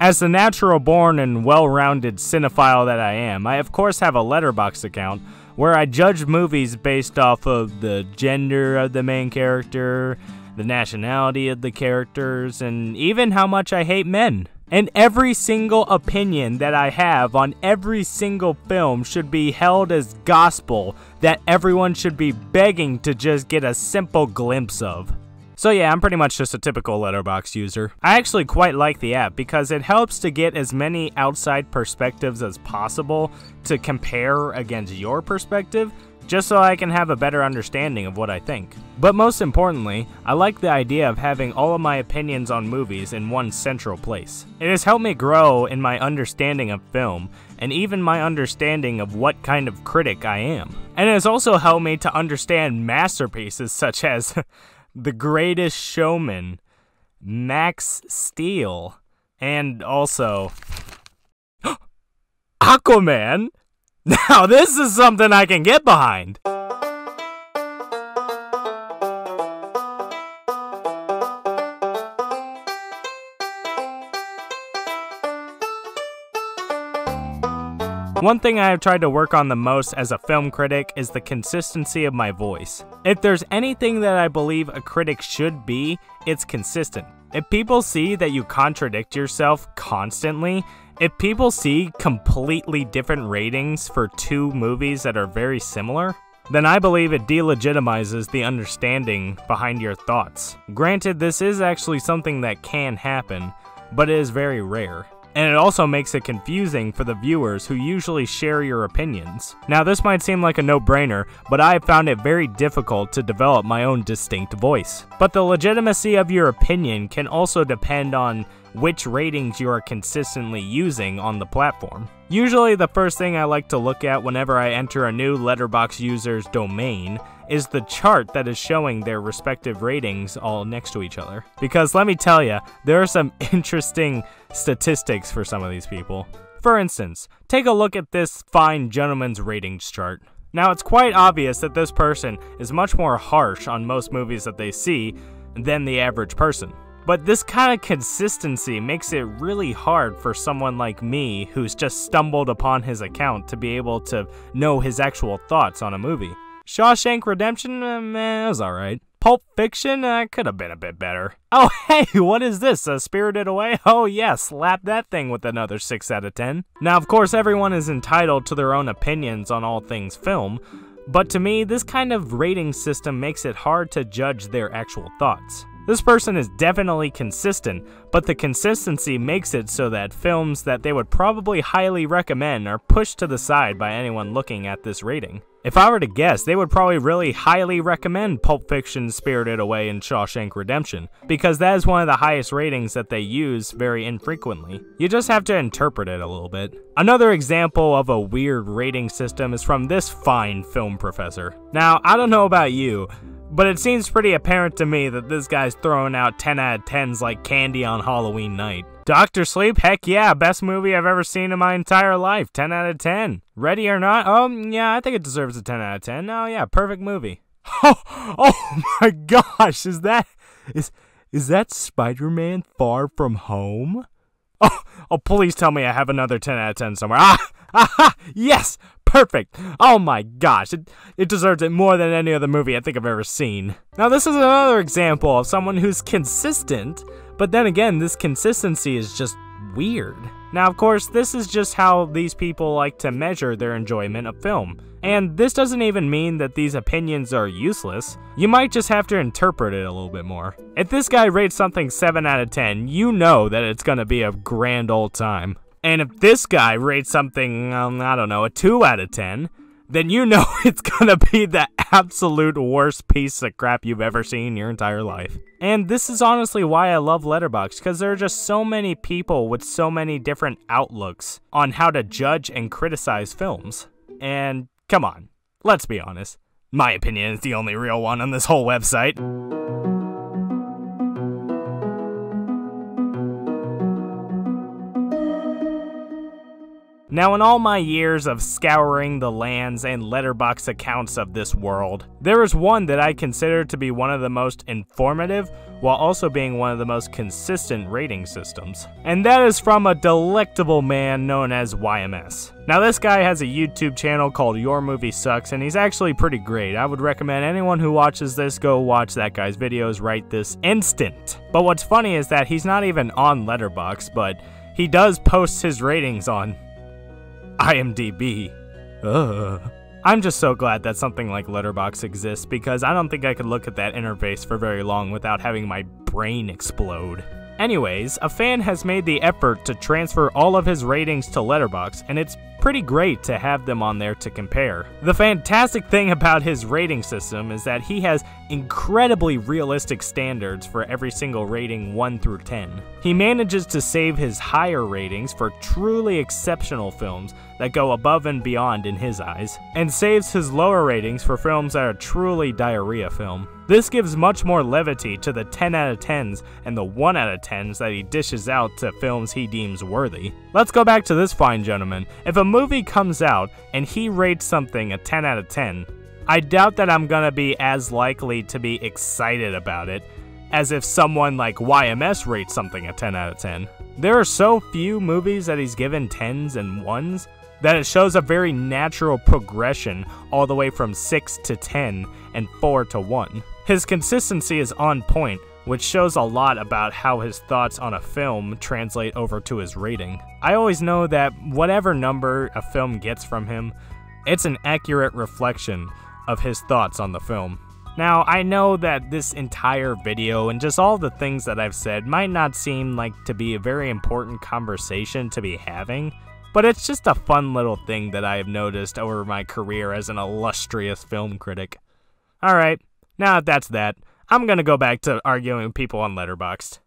As the natural born and well rounded cinephile that I am, I of course have a Letterboxd account where I judge movies based off of the gender of the main character, the nationality of the characters, and even how much I hate men. And every single opinion that I have on every single film should be held as gospel that everyone should be begging to just get a simple glimpse of. So yeah, I'm pretty much just a typical Letterboxd user. I actually quite like the app because it helps to get as many outside perspectives as possible to compare against your perspective, just so I can have a better understanding of what I think. But most importantly, I like the idea of having all of my opinions on movies in one central place. It has helped me grow in my understanding of film, and even my understanding of what kind of critic I am. And it has also helped me to understand masterpieces such as The Greatest Showman, Max Steel, and also Aquaman. Now, this is something I can get behind. One thing I have tried to work on the most as a film critic is the consistency of my voice. If there's anything that I believe a critic should be, it's consistent. If people see that you contradict yourself constantly, if people see completely different ratings for two movies that are very similar, then I believe it delegitimizes the understanding behind your thoughts. Granted, this is actually something that can happen, but it is very rare and it also makes it confusing for the viewers who usually share your opinions. Now this might seem like a no-brainer, but I have found it very difficult to develop my own distinct voice. But the legitimacy of your opinion can also depend on which ratings you are consistently using on the platform. Usually the first thing I like to look at whenever I enter a new Letterboxd user's domain is the chart that is showing their respective ratings all next to each other. Because let me tell you, there are some interesting statistics for some of these people. For instance, take a look at this fine gentleman's ratings chart. Now, it's quite obvious that this person is much more harsh on most movies that they see than the average person. But this kind of consistency makes it really hard for someone like me who's just stumbled upon his account to be able to know his actual thoughts on a movie. Shawshank Redemption, eh, man, it was alright. Pulp Fiction uh, could have been a bit better. Oh, hey, what is this? Uh, Spirited Away? Oh, yes, yeah, slap that thing with another 6 out of 10. Now, of course, everyone is entitled to their own opinions on all things film, but to me, this kind of rating system makes it hard to judge their actual thoughts. This person is definitely consistent, but the consistency makes it so that films that they would probably highly recommend are pushed to the side by anyone looking at this rating. If I were to guess, they would probably really highly recommend Pulp Fiction, Spirited Away, and Shawshank Redemption, because that is one of the highest ratings that they use very infrequently. You just have to interpret it a little bit. Another example of a weird rating system is from this fine film professor. Now, I don't know about you, but it seems pretty apparent to me that this guy's throwing out 10 out of 10s like candy on Halloween night. Doctor Sleep, heck yeah, best movie I've ever seen in my entire life, 10 out of 10. Ready or not? Oh, yeah, I think it deserves a 10 out of 10. Oh, yeah, perfect movie. Oh, oh my gosh, is that is is that Spider-Man Far From Home? Oh, oh, please tell me I have another 10 out of 10 somewhere. Ah, aha, yes, perfect. Oh my gosh, it, it deserves it more than any other movie I think I've ever seen. Now this is another example of someone who's consistent, but then again, this consistency is just weird. Now, of course, this is just how these people like to measure their enjoyment of film. And this doesn't even mean that these opinions are useless. You might just have to interpret it a little bit more. If this guy rates something 7 out of 10, you know that it's gonna be a grand old time. And if this guy rates something, um, I don't know, a 2 out of 10, then you know it's gonna be the absolute worst piece of crap you've ever seen in your entire life. And this is honestly why I love Letterboxd, because there are just so many people with so many different outlooks on how to judge and criticize films. And come on, let's be honest. My opinion is the only real one on this whole website. Now, in all my years of scouring the lands and Letterboxd accounts of this world, there is one that I consider to be one of the most informative while also being one of the most consistent rating systems. And that is from a delectable man known as YMS. Now, this guy has a YouTube channel called Your Movie Sucks, and he's actually pretty great. I would recommend anyone who watches this go watch that guy's videos right this instant. But what's funny is that he's not even on Letterboxd, but he does post his ratings on IMDb. Ugh. I'm just so glad that something like Letterboxd exists because I don't think I could look at that interface for very long without having my brain explode. Anyways, a fan has made the effort to transfer all of his ratings to Letterboxd, and it's pretty great to have them on there to compare. The fantastic thing about his rating system is that he has incredibly realistic standards for every single rating 1 through 10. He manages to save his higher ratings for truly exceptional films that go above and beyond in his eyes, and saves his lower ratings for films that are truly diarrhea film. This gives much more levity to the 10 out of 10s and the 1 out of 10s that he dishes out to films he deems worthy. Let's go back to this fine gentleman. If a movie comes out and he rates something a 10 out of 10, I doubt that I'm gonna be as likely to be excited about it as if someone like YMS rates something a 10 out of 10. There are so few movies that he's given 10s and 1s that it shows a very natural progression all the way from 6 to 10 and 4 to 1. His consistency is on point, which shows a lot about how his thoughts on a film translate over to his rating. I always know that whatever number a film gets from him, it's an accurate reflection of his thoughts on the film. Now, I know that this entire video and just all the things that I've said might not seem like to be a very important conversation to be having, but it's just a fun little thing that I have noticed over my career as an illustrious film critic. Alright, now that that's that, I'm gonna go back to arguing with people on Letterboxd.